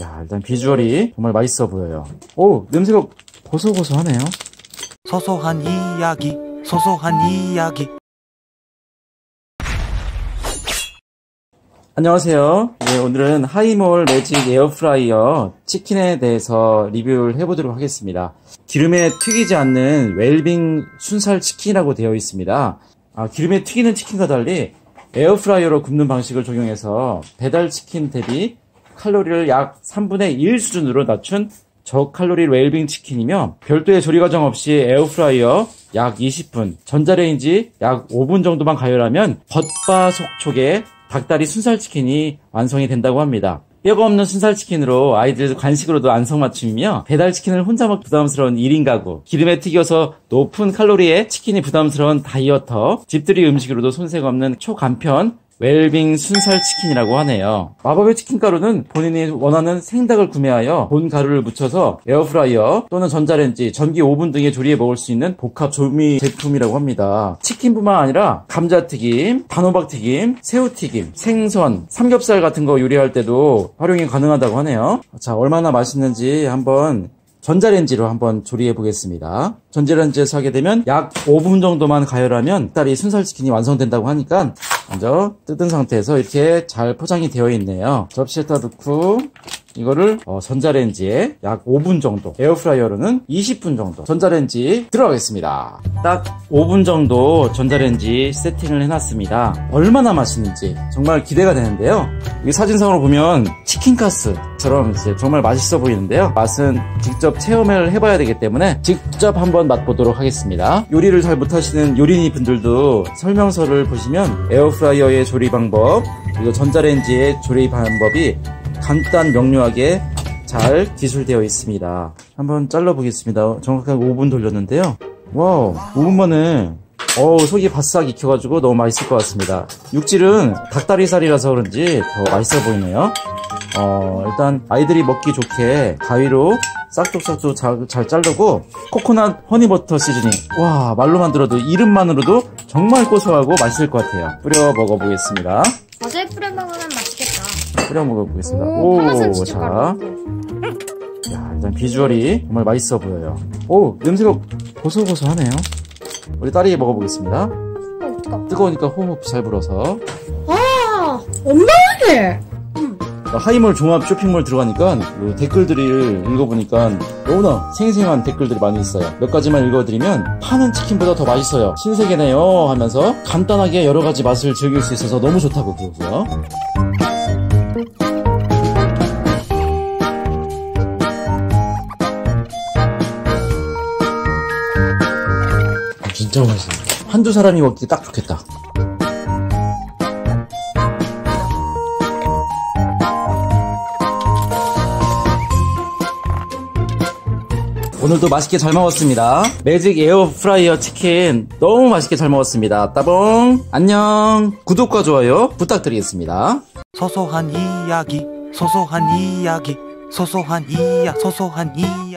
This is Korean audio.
야, 일단 비주얼이 정말 맛있어 보여요. 오, 냄새가 고소고소하네요. 소소한 이야기, 소소한 이야기. 안녕하세요. 네, 오늘은 하이몰 매직 에어프라이어 치킨에 대해서 리뷰를 해보도록 하겠습니다. 기름에 튀기지 않는 웰빙 순살 치킨이라고 되어 있습니다. 아, 기름에 튀기는 치킨과 달리 에어프라이어로 굽는 방식을 적용해서 배달 치킨 대비 칼로리를 약 3분의 1 수준으로 낮춘 저칼로리 웰빙 치킨이며 별도의 조리 과정 없이 에어프라이어 약 20분, 전자레인지 약 5분 정도만 가열하면 겉바 속촉의 닭다리 순살치킨이 완성이 된다고 합니다. 뼈가 없는 순살치킨으로 아이들 간식으로도 안성맞춤이며 배달치킨을 혼자 먹기 부담스러운 1인 가구, 기름에 튀겨서 높은 칼로리의 치킨이 부담스러운 다이어터, 집들이 음식으로도 손색 없는 초간편 웰빙 순살 치킨이라고 하네요. 마법의 치킨 가루는 본인이 원하는 생닭을 구매하여 본 가루를 묻혀서 에어프라이어 또는 전자레인지, 전기 오븐 등에 조리해 먹을 수 있는 복합 조미 제품이라고 합니다. 치킨뿐만 아니라 감자튀김, 단호박튀김, 새우튀김, 생선, 삼겹살 같은 거 요리할 때도 활용이 가능하다고 하네요. 자, 얼마나 맛있는지 한번 전자레인지로 한번 조리해 보겠습니다. 전자레인지에서 하게 되면 약 5분 정도만 가열하면 딸이 순살치킨이 완성된다고 하니까 먼저 뜯은 상태에서 이렇게 잘 포장이 되어 있네요. 접시에다 넣고 이거를 어, 전자레인지에 약 5분 정도 에어프라이어로는 20분 정도 전자레인지 들어가겠습니다. 딱 5분 정도 전자레인지 세팅을 해놨습니다. 얼마나 맛있는지 정말 기대가 되는데요. 이 사진상으로 보면 치킨가스처럼 정말 맛있어 보이는데요. 맛은 직접 체험을 해봐야 되기 때문에 직접 한번 맛보도록 하겠습니다. 요리를 잘 못하시는 요리니 분들도 설명서를 보시면 에어프라이어의 조리 방법 그리고 전자레인지의 조리 방법이 간단 명료하게 잘 기술되어 있습니다. 한번 잘라 보겠습니다. 정확하게 5분 돌렸는데요. wow, 5분 만에 어우, 속이 바싹 익혀가지고 너무 맛있을 것 같습니다. 육질은 닭다리살이라서 그런지 더 맛있어 보이네요. 어, 일단 아이들이 먹기 좋게 가위로 싹둑싹둑 잘, 잘 자르고 코코넛 honey butter seasoning 와 말로만 들어도 이름만으로도 정말 고소하고 맛있을 것 같아요. 뿌려 먹어보겠습니다. 어제 뿌려 먹으면 맛있겠다. 뿌려 먹어보겠습니다. 오, 자. 야, 일단 비주얼이 정말 맛있어 보여요. 오, 냄새가 고소고소하네요. 우리 딸이 먹어보겠습니다. 어, 뜨거. 뜨거우니까 호흡 잘 불어서. 아, 엄마네. 하이몰 종합 쇼핑몰 들어가니까 그 댓글들을 읽어보니까 너무나 생생한 댓글들이 많이 있어요. 몇 가지만 읽어드리면 파는 치킨보다 더 맛있어요. 신세계네요 하면서 간단하게 여러 가지 맛을 즐길 수 있어서 너무 좋다고 그러고요. 진짜 맛있어요. 한두 사람이 먹기 딱 좋겠다. 오늘도 맛있게 잘 먹었습니다. 매직 에어프라이어 치킨 너무 맛있게 잘 먹었습니다. 따봉 안녕 구독과 좋아요 부탁드리겠습니다. 소소한 이야기, 소소한 이야기, 소소한 이야, 소소한 이야.